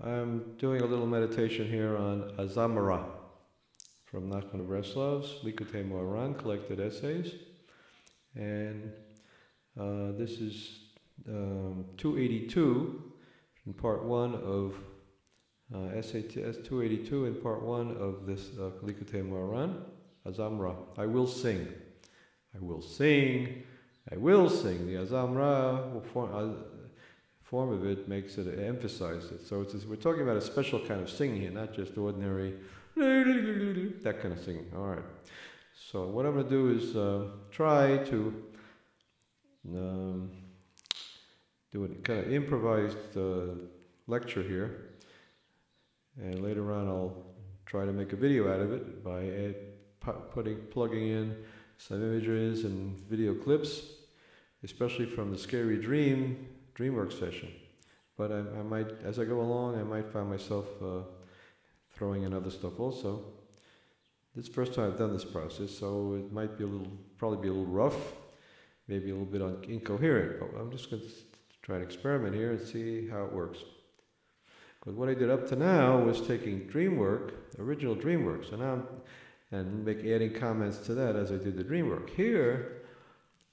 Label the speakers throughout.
Speaker 1: I'm doing a little meditation here on Azamra from Nachman of Breslov's Likutei Moharan, collected essays. And uh, this is um, 282 in part one of uh, essay t- 282 in part one of this uh, Likutei Moharan, Azamra. I will sing. I will sing. I will sing. The Azamra form, of it makes it emphasize it. So it's, we're talking about a special kind of singing here, not just ordinary that kind of singing. All right. So what I'm going to do is uh, try to um, do a kind of improvised uh, lecture here, and later on I'll try to make a video out of it by putting plugging in some images and video clips, especially from the Scary Dream DreamWorks session. But I, I might, as I go along, I might find myself uh, throwing in other stuff also. This first time I've done this process, so it might be a little, probably be a little rough, maybe a little bit incoherent, but I'm just going to try and experiment here and see how it works. But what I did up to now was taking DreamWork, original DreamWorks, and now and make adding comments to that as I did the DreamWork. Here,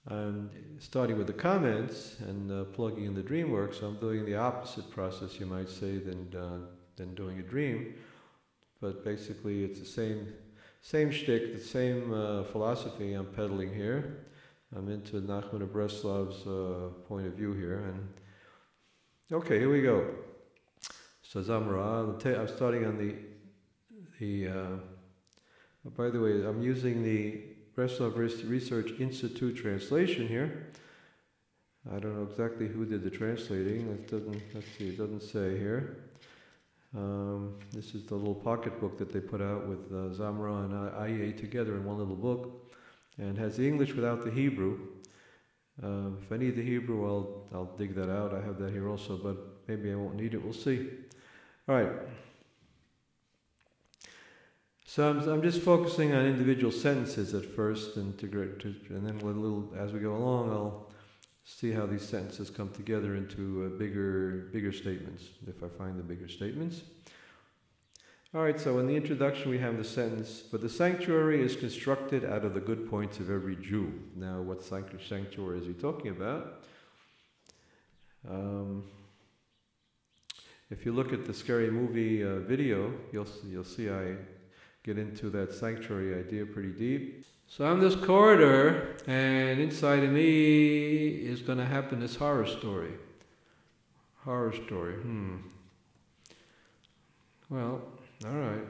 Speaker 1: I'm starting with the comments and uh, plugging in the dream work, so I'm doing the opposite process, you might say, than uh, than doing a dream. But basically, it's the same same shtick, the same uh, philosophy I'm peddling here. I'm into Nachman of Breslov's uh, point of view here. And okay, here we go. So Zamra, I'm starting on the the. Uh, by the way, I'm using the Breslov Research Institute translation here. I don't know exactly who did the translating. It doesn't. Let's see. It doesn't say here. Um, this is the little pocket book that they put out with uh, Zamra and Ayeh together in one little book, and has the English without the Hebrew. Uh, if I need the Hebrew, I'll I'll dig that out. I have that here also, but maybe I won't need it. We'll see. All right. So I'm, I'm just focusing on individual sentences at first, and to, to and then a little as we go along, I'll see how these sentences come together into uh, bigger, bigger statements, if I find the bigger statements. All right, so in the introduction we have the sentence, but the sanctuary is constructed out of the good points of every Jew. Now, what sanctuary is he talking about? Um, if you look at the scary movie uh, video, you'll you'll see I get into that sanctuary idea pretty deep. So I'm this corridor, and inside of me is going to happen this horror story. Horror story, hmm. Well, all right.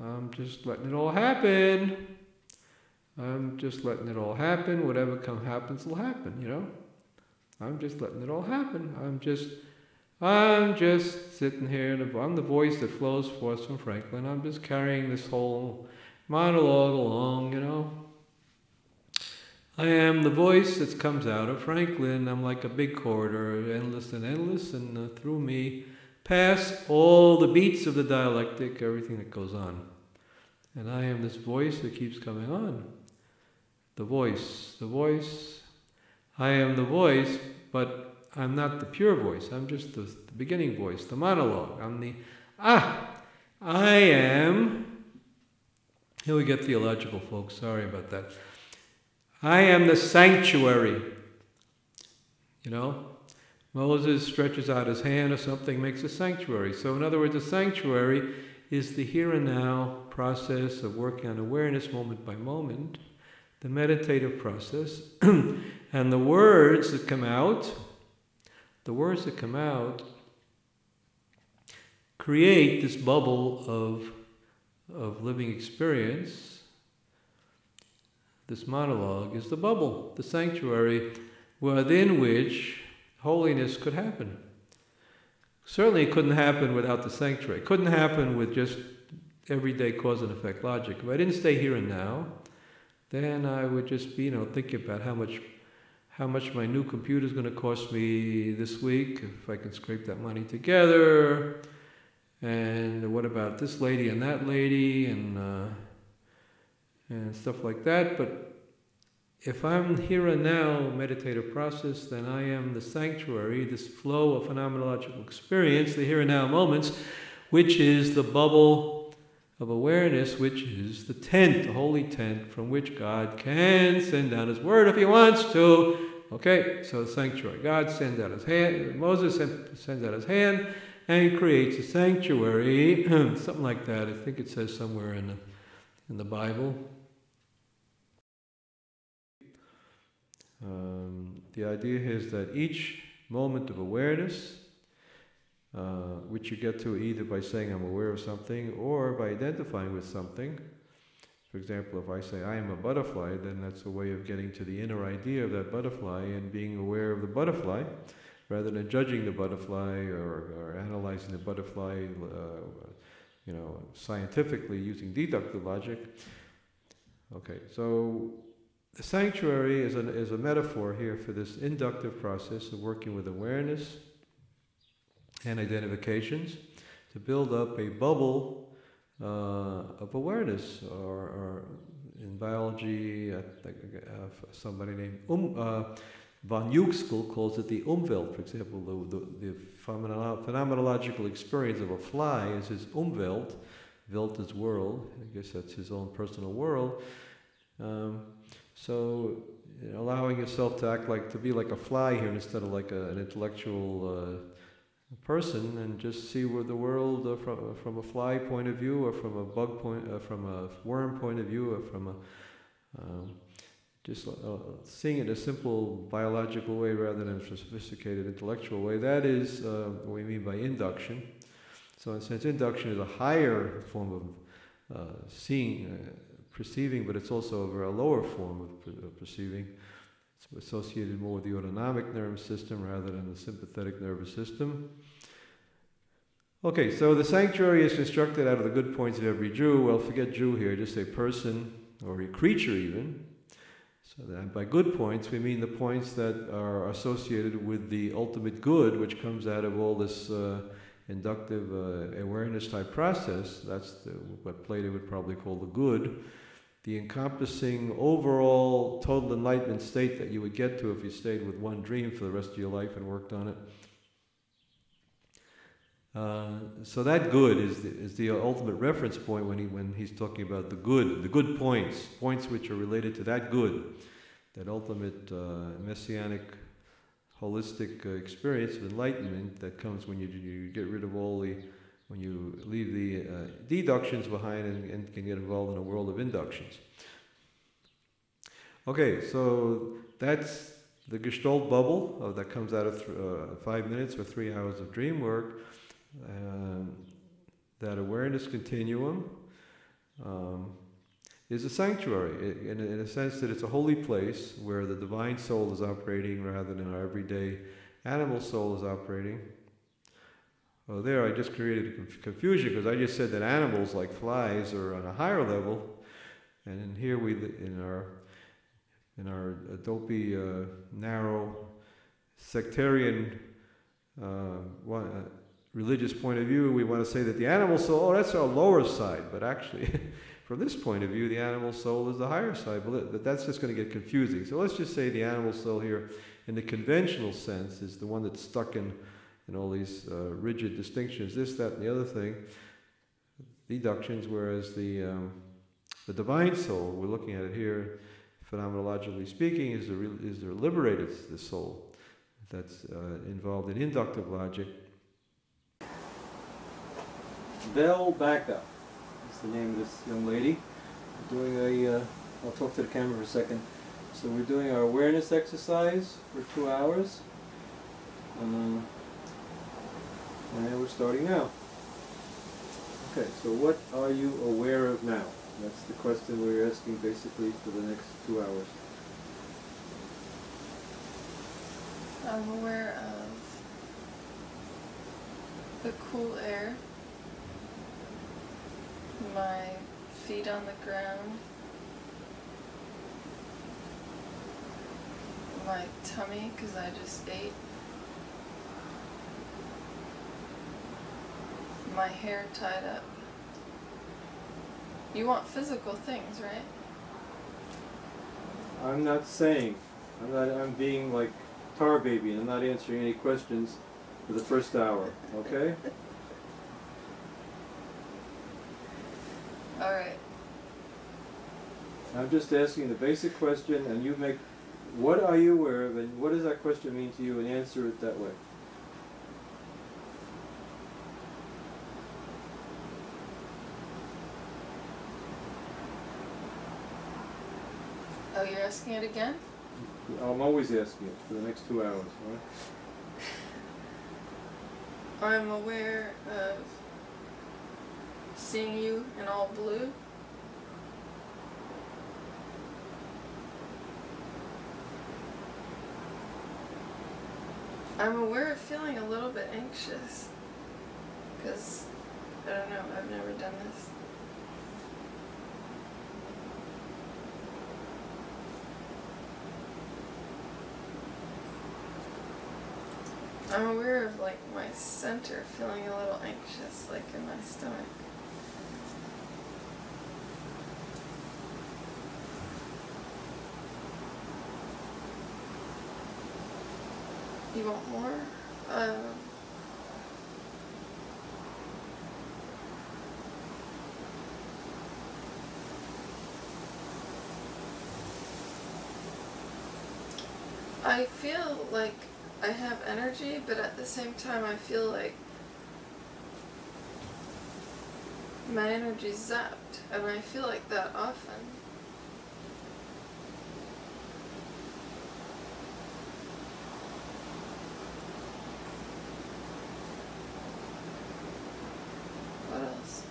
Speaker 1: I'm just letting it all happen. I'm just letting it all happen. Whatever come happens will happen, you know? I'm just letting it all happen. I'm just I'm just sitting here, I'm the voice that flows forth from Franklyn. I'm just carrying this whole monologue along, you know. I am the voice that comes out of Franklyn. I'm like a big corridor, endless and endless, and uh, through me pass all the beats of the dialectic, everything that goes on. And I am this voice that keeps coming on. The voice, the voice. I am the voice, but I'm not the pure voice. I'm just the, the beginning voice, the monologue. I'm the, ah, I am here we get theological, folks. Sorry about that. I am the sanctuary. You know, Moses stretches out his hand or something, makes a sanctuary. So, in other words, a sanctuary is the here and now process of working on awareness moment by moment, the meditative process, and the words that come out, the words that come out create this bubble of of living experience, this monologue is the bubble, the sanctuary within which holiness could happen. Certainly, it couldn't happen without the sanctuary. It couldn't happen with just everyday cause and effect logic. If I didn't stay here and now, then I would just be, you know, thinking about how much, how much my new computer is going to cost me this week, if I can scrape that money together, and what about this lady and that lady and uh, and stuff like that. But if I'm here and now meditative process, then I am the sanctuary, this flow of phenomenological experience, the here and now moments, which is the bubble of awareness, which is the tent, the holy tent, from which God can send down His word if He wants to. Okay, so the sanctuary. God sends out His hand, Moses sends out His hand, and He creates a sanctuary, something like that. I think it says somewhere in the, in the Bible. Um, the idea is that each moment of awareness, uh, which you get to either by saying I'm aware of something or by identifying with something. For example, if I say I am a butterfly, then that's a way of getting to the inner idea of that butterfly and being aware of the butterfly rather than judging the butterfly or, or analyzing the butterfly, uh, you know, scientifically using deductive logic. Okay, so the sanctuary is, an, is a metaphor here for this inductive process of working with awareness identifications to build up a bubble uh, of awareness, or, or, in biology, somebody named um, uh, von Uexküll calls it the Umwelt. For example, the, the, the phenomenological experience of a fly is his Umwelt. Welt is world. I guess that's his own personal world. Um, so you know, allowing yourself to act like to be like a fly here instead of like a, an intellectual uh, person, and just see where the world uh, from from a fly point of view, or from a bug point, uh, from a worm point of view, or from a um, just uh, seeing it in a simple biological way rather than a sophisticated intellectual way. That is uh, what we mean by induction. So, in a sense, induction is a higher form of uh, seeing perceiving, but it's also a lower form of perceiving. Associated more with the autonomic nervous system rather than the sympathetic nervous system. Okay, so the sanctuary is constructed out of the good points of every Jew. Well, forget Jew here, just a person or a creature even. So that by good points, we mean the points that are associated with the ultimate good, which comes out of all this uh, inductive uh, awareness type process. That's the, what Plato would probably call the good the encompassing overall total enlightenment state that you would get to if you stayed with one dream for the rest of your life and worked on it. Uh, so that good is the, is the ultimate reference point when, he, when he's talking about the good, the good points, points which are related to that good, that ultimate uh, messianic, holistic uh, experience of enlightenment that comes when you, you get rid of all the when you leave the uh, deductions behind and, and, can get involved in a world of inductions. Okay, so that's the Gestalt bubble uh, that comes out of th- uh, five minutes or three hours of dream work. Um, that awareness continuum um, is a sanctuary in, in a sense that it's a holy place where the divine soul is operating rather than our everyday animal soul is operating. Well, there I just created confusion because I just said that animals like flies are on a higher level, and in here we, in our, in our dopey, uh, narrow, sectarian, uh, one, uh, religious point of view, we want to say that the animal soul, oh, that's our lower side, but actually, from this point of view, the animal soul is the higher side. But that's just going to get confusing. So let's just say the animal soul here, in the conventional sense, is the one that's stuck in and all these uh, rigid distinctions, this, that, and the other thing, deductions, whereas the, um, the divine soul, we're looking at it here, phenomenologically speaking, is the, is the liberated the soul that's uh, involved in inductive logic. Bell Backup is the name of this young lady. Doing a, uh, I'll talk to the camera for a second. So we're doing our awareness exercise for two hours. Uh, and we're starting now. Okay, so what are you aware of now? That's the question we're asking basically for the next two hours.
Speaker 2: I'm aware of the cool air, my feet on the ground, my tummy because I just ate. My hair tied up. You want physical things, right?
Speaker 1: I'm not saying, I'm not, I'm being like tar baby, and I'm not answering any questions for the first hour, okay?
Speaker 2: All right.
Speaker 1: I'm just asking the basic question and you make, what are you aware of and what does that question mean to you and answer it that way.
Speaker 2: Oh, you're asking it again?
Speaker 1: I'm always asking it for the next two hours, right?
Speaker 2: I'm aware of seeing you in all blue. I'm aware of feeling a little bit anxious. Because, I don't know, I've never done this. I'm aware of like my center feeling a little anxious, like in my stomach. You want more? Um, I feel like I have energy, but at the same time, I feel like my energy's zapped, and I feel like that often. What else?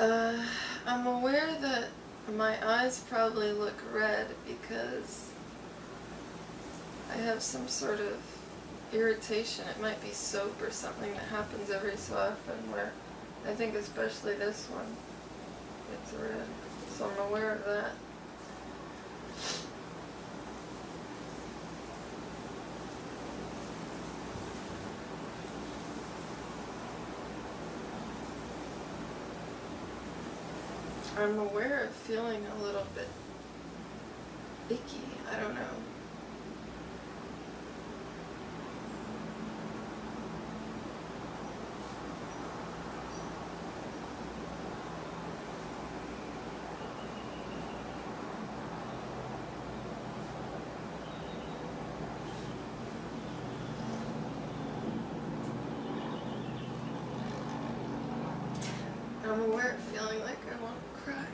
Speaker 2: Uh, I'm aware that my eyes probably look red because I have some sort of irritation. It might be soap or something that happens every so often where I think especially this one, it's red. So I'm aware of that. I'm aware of feeling a little bit icky. I don't know. I'm aware of feeling like I want to cry.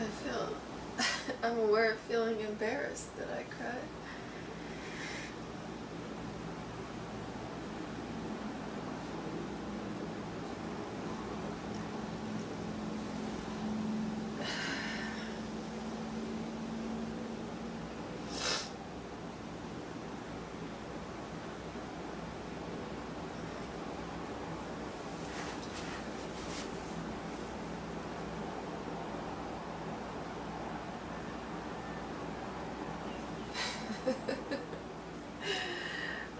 Speaker 2: I feel, I'm aware of feeling embarrassed that I cried.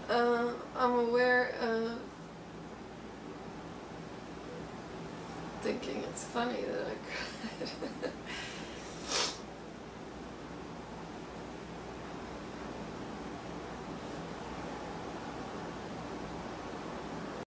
Speaker 2: uh, I'm aware of thinking it's funny that I cried.